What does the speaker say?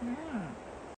嗯。